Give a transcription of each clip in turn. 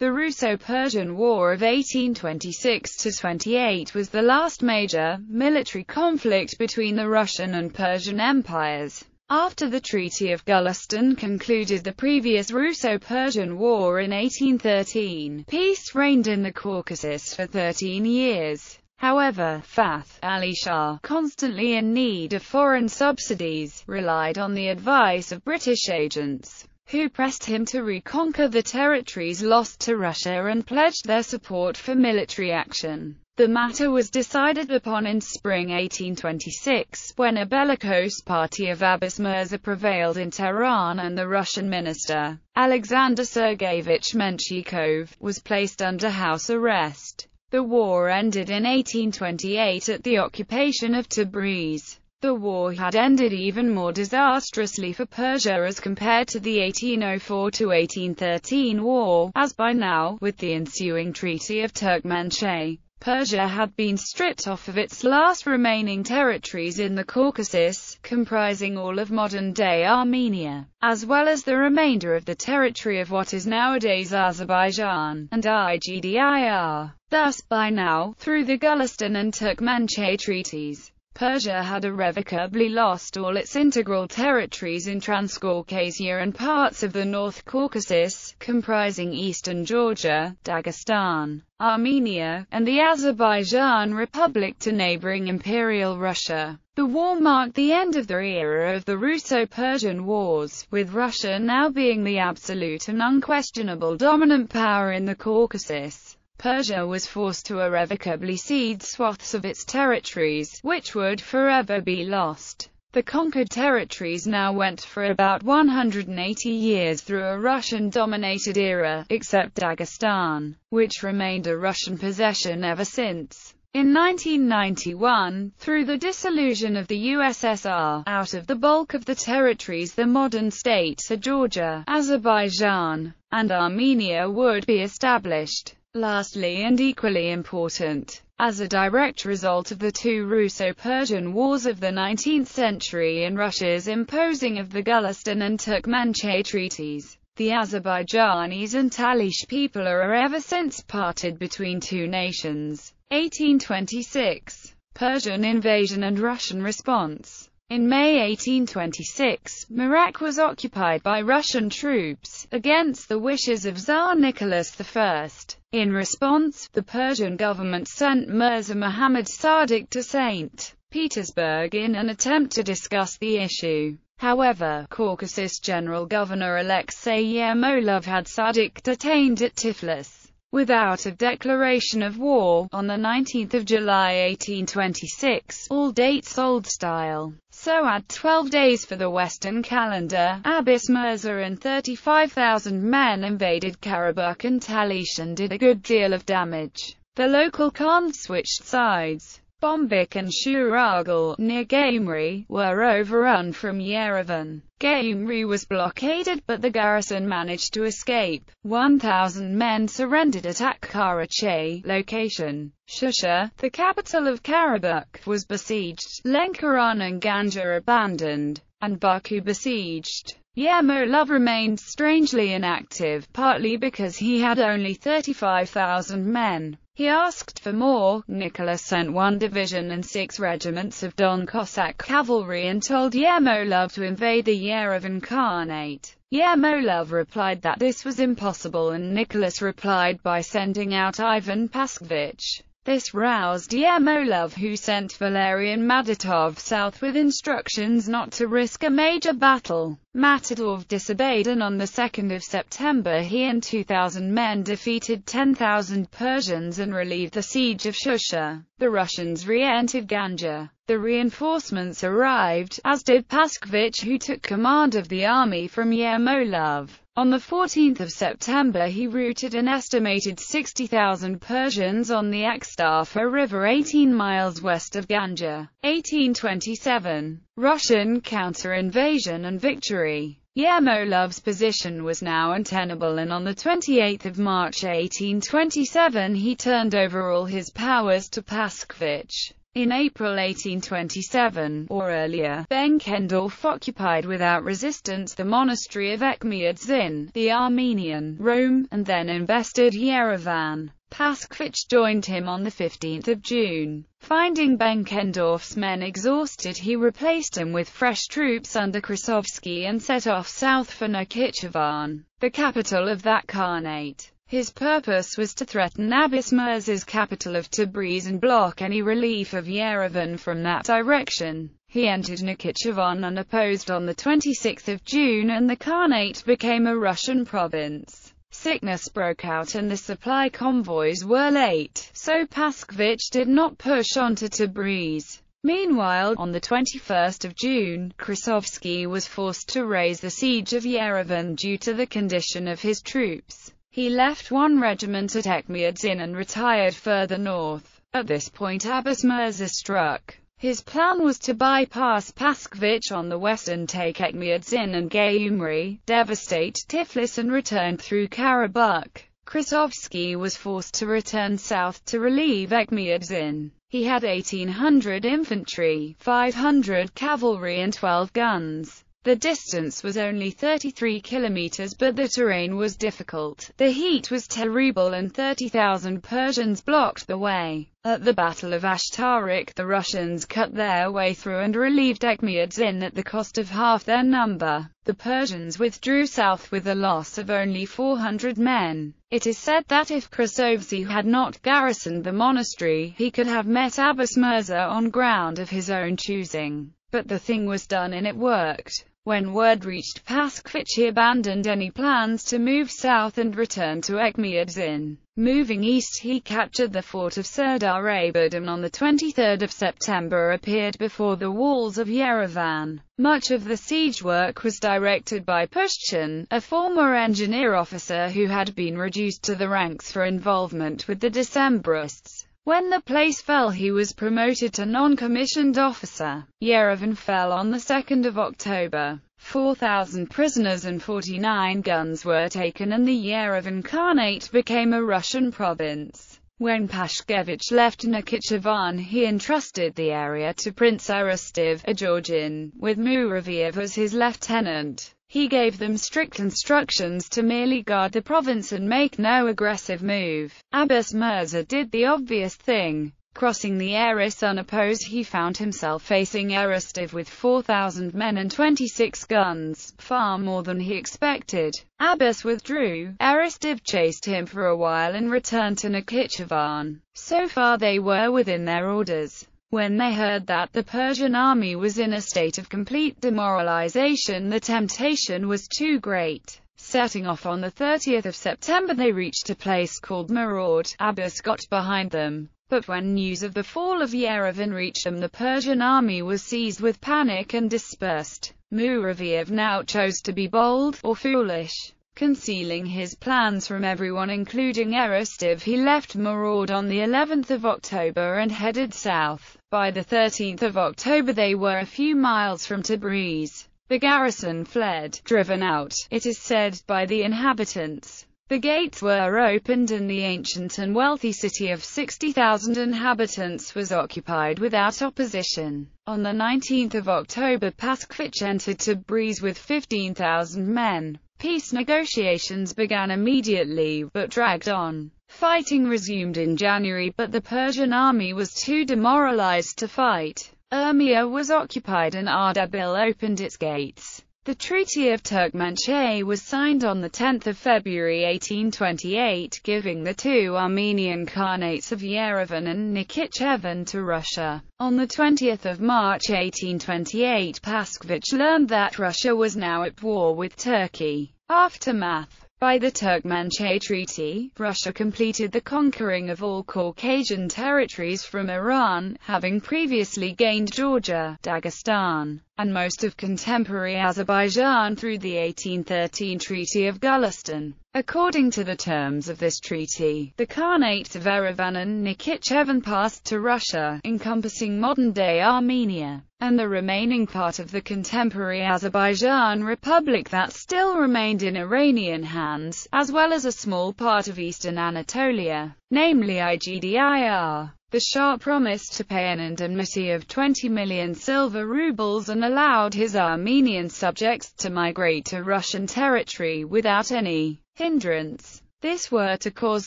The Russo-Persian War of 1826–28 was the last major, military conflict between the Russian and Persian empires. After the Treaty of Gulistan concluded the previous Russo-Persian War in 1813, peace reigned in the Caucasus for 13 years. However, Fath Ali Shah, constantly in need of foreign subsidies, relied on the advice of British agents who pressed him to reconquer the territories lost to Russia and pledged their support for military action. The matter was decided upon in spring 1826, when a bellicose party of Abbas Mirza prevailed in Tehran and the Russian minister, Alexander Sergeyevich Menshikov, was placed under house arrest. The war ended in 1828 at the occupation of Tabriz. The war had ended even more disastrously for Persia as compared to the 1804–1813 war, as by now, with the ensuing Treaty of Turkmenchay, Persia had been stripped off of its last remaining territories in the Caucasus, comprising all of modern-day Armenia, as well as the remainder of the territory of what is nowadays Azerbaijan, and IGDIR. Thus, by now, through the Gulistan and Turkmenchay treaties, Persia had irrevocably lost all its integral territories in Transcaucasia and parts of the North Caucasus, comprising eastern Georgia, Dagestan, Armenia, and the Azerbaijan Republic to neighboring Imperial Russia. The war marked the end of the era of the Russo-Persian Wars, with Russia now being the absolute and unquestionable dominant power in the Caucasus. Persia was forced to irrevocably cede swaths of its territories, which would forever be lost. The conquered territories now went for about 180 years through a Russian-dominated era, except Dagestan, which remained a Russian possession ever since. In 1991, through the dissolution of the USSR, out of the bulk of the territories the modern states of Georgia, Azerbaijan, and Armenia would be established. Lastly and equally important, as a direct result of the two Russo-Persian wars of the 19th century and Russia's imposing of the Gulistan and Turkmenchay treaties, the Azerbaijanis and Talish people are ever since parted between two nations. 1826. Persian invasion and Russian response in May 1826, Mirak was occupied by Russian troops, against the wishes of Tsar Nicholas I. In response, the Persian government sent Mirza Muhammad Sadiq to St. Petersburg in an attempt to discuss the issue. However, Caucasus General Governor Alexei Yermolov had Sadiq detained at Tiflis without a declaration of war, on 19 July 1826, all dates old style. So add 12 days for the Western calendar, Abbas Mirza and 35,000 men invaded Karabakh and Talish and did a good deal of damage. The local Khan switched sides. Bombik and Shuragal, near Gyumri, were overrun from Yerevan. Gyumri was blockaded but the garrison managed to escape. 1,000 men surrendered at Akkarachay, location. Shusha, the capital of Karabakh, was besieged. Lenkaran and Ganja abandoned, and Baku besieged. Yermolov remained strangely inactive, partly because he had only 35,000 men. He asked for more. Nicholas sent one division and six regiments of Don Cossack cavalry and told Yermolov to invade the Yerevan Khanate. Yermolov replied that this was impossible and Nicholas replied by sending out Ivan Paskevich. This roused Yermolov who sent Valerian Madatov south with instructions not to risk a major battle. Madatov disobeyed and on the 2nd of September he and 2,000 men defeated 10,000 Persians and relieved the siege of Shusha. The Russians re-entered Ganja. The reinforcements arrived, as did Paskevich who took command of the army from Yermolov. On 14 September he routed an estimated 60,000 Persians on the Akstafa River 18 miles west of Ganja. 1827. Russian counter-invasion and victory Yermolov's position was now untenable and on 28 March 1827 he turned over all his powers to Paskevich. In April 1827, or earlier, Benkendorf occupied without resistance the monastery of Etchmiadzin, the Armenian, Rome, and then invested Yerevan. Paskevich joined him on 15 June. Finding Benkendorf's men exhausted he replaced them with fresh troops under Krasovsky and set off south for Nakhichevan, the capital of that Khanate. His purpose was to threaten Abbas Mirza's capital of Tabriz and block any relief of Yerevan from that direction. He entered Nakhichevan unopposed on 26 June and the Khanate became a Russian province. Sickness broke out and the supply convoys were late, so Paskevich did not push on to Tabriz. Meanwhile, on 21 June, Krasovsky was forced to raise the siege of Yerevan due to the condition of his troops. He left one regiment at Etchmiadzin and retired further north. At this point Abbas Mirza struck. His plan was to bypass Paskevich on the west and take Etchmiadzin and Gyumri, devastate Tiflis and return through Karabakh. Krasovsky was forced to return south to relieve Etchmiadzin. He had 1,800 infantry, 500 cavalry and 12 guns. The distance was only 33 kilometers but the terrain was difficult, the heat was terrible and 30,000 Persians blocked the way. At the Battle of Ashtarak the Russians cut their way through and relieved Etchmiadzin at the cost of half their number. The Persians withdrew south with a loss of only 400 men. It is said that if Krasovsky had not garrisoned the monastery, he could have met Abbas Mirza on ground of his own choosing. But the thing was done and it worked. When word reached Paskevich he abandoned any plans to move south and return to Etchmiadzin. Moving east he captured the fort of Serdar Abad and on 23 September appeared before the walls of Yerevan. Much of the siege work was directed by Pushchin, a former engineer officer who had been reduced to the ranks for involvement with the Decembrists. When the place fell he was promoted to non-commissioned officer. Yerevan fell on 2 October. 4,000 prisoners and 49 guns were taken and the Yerevan Khanate became a Russian province. When Paskevich left Nakhichevan he entrusted the area to Prince Eristov, a Georgian, with Muraviev as his lieutenant. He gave them strict instructions to merely guard the province and make no aggressive move. Abbas Mirza did the obvious thing. Crossing the Eris unopposed he found himself facing Eristov with 4,000 men and 26 guns, far more than he expected. Abbas withdrew, Eristov chased him for a while and returned to Nakhichevan. So far they were within their orders. When they heard that the Persian army was in a state of complete demoralization the temptation was too great. Setting off on the 30th of September they reached a place called Murad. Abbas got behind them. But when news of the fall of Yerevan reached them the Persian army was seized with panic and dispersed. Muraviev now chose to be bold, or foolish. Concealing his plans from everyone including Eristov he left Murad on the 11th of October and headed south. By the 13th of October they were a few miles from Tabriz. The garrison fled, driven out, it is said, by the inhabitants. The gates were opened and the ancient and wealthy city of 60,000 inhabitants was occupied without opposition. On the 19th of October Paskevich entered Tabriz with 15,000 men. Peace negotiations began immediately, but dragged on. Fighting resumed in January but the Persian army was too demoralized to fight. Urmia was occupied and Ardabil opened its gates. The Treaty of Turkmenchay was signed on 10 February 1828, giving the two Armenian Khanates of Yerevan and Nakhichevan to Russia. On 20 March 1828 Paskevich learned that Russia was now at war with Turkey. Aftermath by the Turkmenchay Treaty, Russia completed the conquering of all Caucasian territories from Iran, having previously gained Georgia, Dagestan, and most of contemporary Azerbaijan through the 1813 Treaty of Gulistan. According to the terms of this treaty, the Khanate of Yerevan and Nakhichevan passed to Russia, encompassing modern-day Armenia and the remaining part of the contemporary Azerbaijan Republic that still remained in Iranian hands, as well as a small part of eastern Anatolia, namely IGDIR. The Shah promised to pay an indemnity of 20 million silver rubles and allowed his Armenian subjects to migrate to Russian territory without any hindrance. This were to cause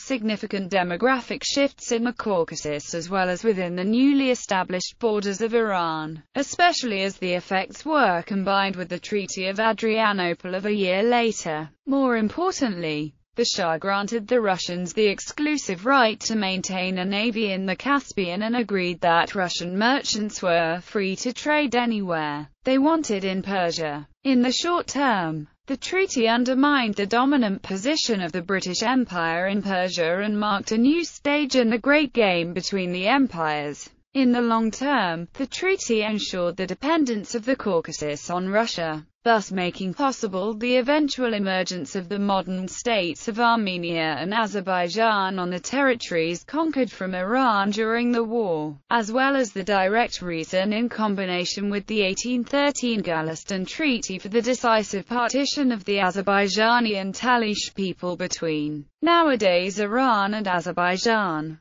significant demographic shifts in the Caucasus as well as within the newly established borders of Iran, especially as the effects were combined with the Treaty of Adrianople of a year later. More importantly, the Shah granted the Russians the exclusive right to maintain a navy in the Caspian and agreed that Russian merchants were free to trade anywhere they wanted in Persia. In the short term, the treaty undermined the dominant position of the British Empire in Persia and marked a new stage in the great game between the empires. In the long term, the treaty ensured the dependence of the Caucasus on Russia, thus making possible the eventual emergence of the modern states of Armenia and Azerbaijan on the territories conquered from Iran during the war, as well as the direct reason in combination with the 1813 Gulistan Treaty for the decisive partition of the Azerbaijani and Talish people between nowadays Iran and Azerbaijan.